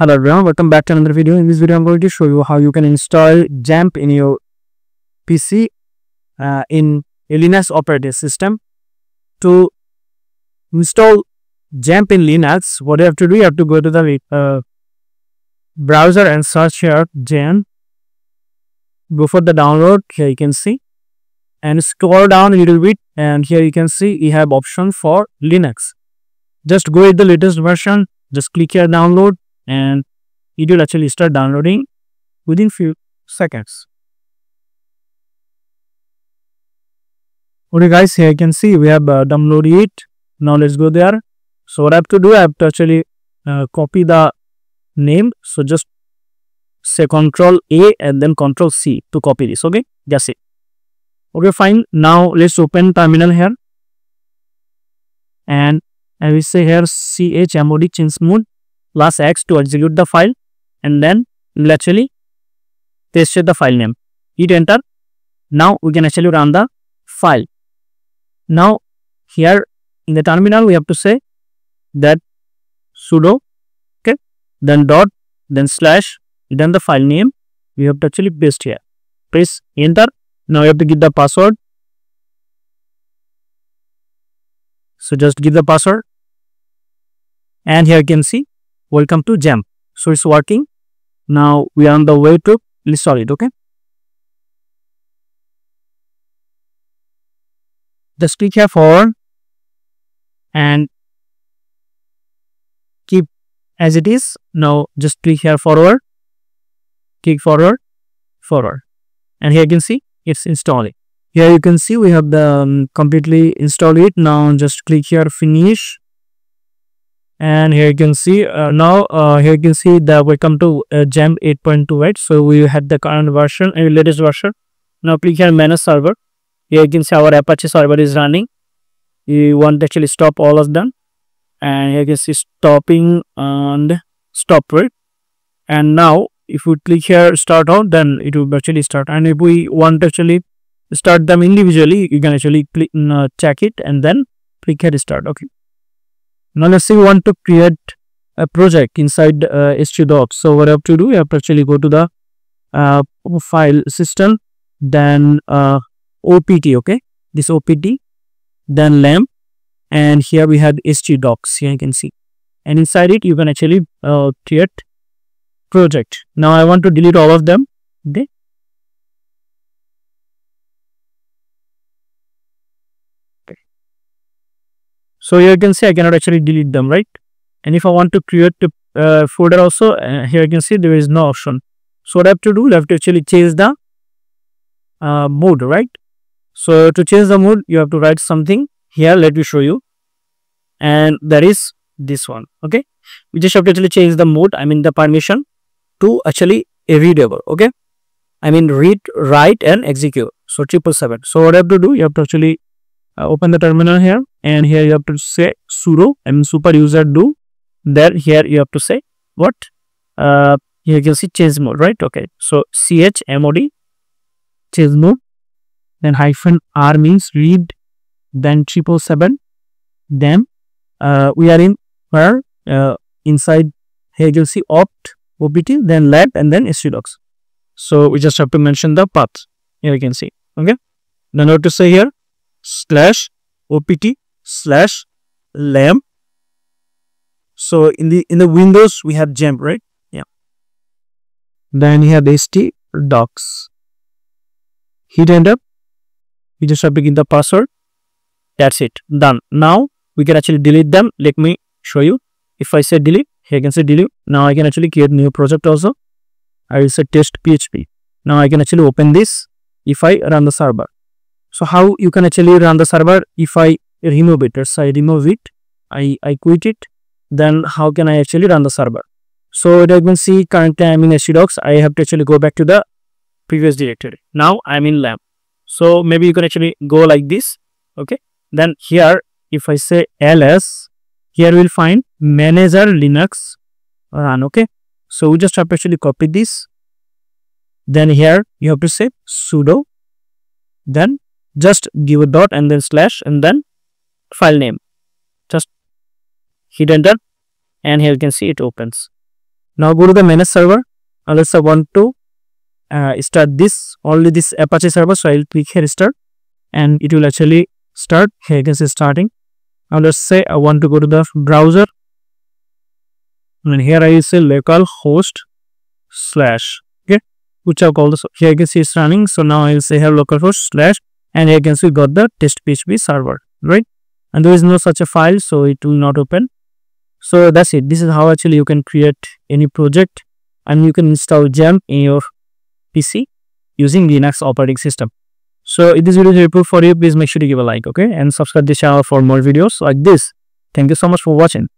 Hello everyone, welcome back to another video. In this video, I'm going to show you how you can install XAMPP in your PC uh, in Linux operating system. To install XAMPP in Linux, what you have to do, you have to go to the uh, browser and search here XAMPP. Go for the download, here you can see. And scroll down a little bit and here you can see you have option for Linux. Just go with the latest version, just click here download and it will actually start downloading within few seconds. Okay guys, here you can see we have uh, downloaded it. Now let's go there. So what I have to do, I have to actually uh, copy the name. So just say control A and then control C to copy this. Okay, that's it. Okay, fine. Now let's open terminal here. And I will say here chmod change mode plus x to execute the file and then we'll actually paste the file name. Hit enter. Now we can actually run the file. Now here in the terminal we have to say that sudo okay then dot then slash then the file name we have to actually paste here. Press enter. Now you have to give the password. So just give the password and here you can see welcome to XAMPP. So it's working. Now we are on the way to install it. Okay. Just click here forward and keep as it is. Now just click here forward, click forward, forward. And here you can see it's installing. Here you can see we have the um, completely installed it. Now just click here finish and here you can see uh, now uh, here you can see that we come to uh, XAMPP 8.2 right so we had the current version and latest version. Now click here manage server. Here you can see our apache server is running. You want to actually stop all of them. And here you can see stopping and stop right and now if we click here start out then it will actually start. And if we want to actually start them individually you can actually click uh, check it and then click here start. Okay now let's say we want to create a project inside uh, htdocs. So what I have to do, I have to actually go to the uh, file system, then uh, OPT, okay, this OPT, then LAMP, and here we had htdocs, here you can see. And inside it, you can actually uh, create project. Now I want to delete all of them, okay. So here you can see I cannot actually delete them, right? And if I want to create a uh, folder also, uh, here you can see there is no option. So what I have to do, I have to actually change the uh, mode, right? So to change the mode, you have to write something here. Let me show you. And that is this one, okay? We just have to actually change the mode, I mean the permission to actually a readable, okay? I mean read, write and execute. So triple seven. So what I have to do, you have to actually uh, open the terminal here and here you have to say sudo I mean super user do. There here you have to say what? Uh, here you can see change mode right? Okay. So chmod change mode then hyphen r means read then triple seven then uh, we are in where? Uh, inside here you see opt opt then lab and then htdocs so we just have to mention the path. Here you can see. Okay. Then what to say here slash opt slash lamp. So in the in the windows we have XAMPP right? Yeah. Then you have st docs. Hit enter. You just have to give the password. That's it. Done. Now we can actually delete them. Let me show you. If i say delete here I can say delete. Now i can actually create new project also. I will say test php now i can actually open this if i run the server. So how you can actually run the server if I remove it, let's I remove it, I, I quit it, then how can I actually run the server? So as you can see currently I'm in htdocs, I have to actually go back to the previous directory. Now I'm in lamp. So maybe you can actually go like this, okay? Then here if I say ls, here we'll find manager linux run, okay? So we just have to actually copy this. Then here you have to say sudo, then just give a dot and then slash and then file name. Just hit enter and here you can see it opens. Now go to the manage server. Unless I want to uh, start this only this apache server so i'll click here start and it will actually start. Here you can see starting. Now let's say i want to go to the browser. And here i say local host slash okay which i've called this here you can see it's running. So now i'll say here localhost slash and here you can see got the test php server right and there is no such a file so it will not open. So that's it. This is how actually you can create any project and you can install XAMPP in your pc using linux operating system. So if this video is helpful for you please make sure to give a like okay? And subscribe this channel for more videos like this. Thank you so much for watching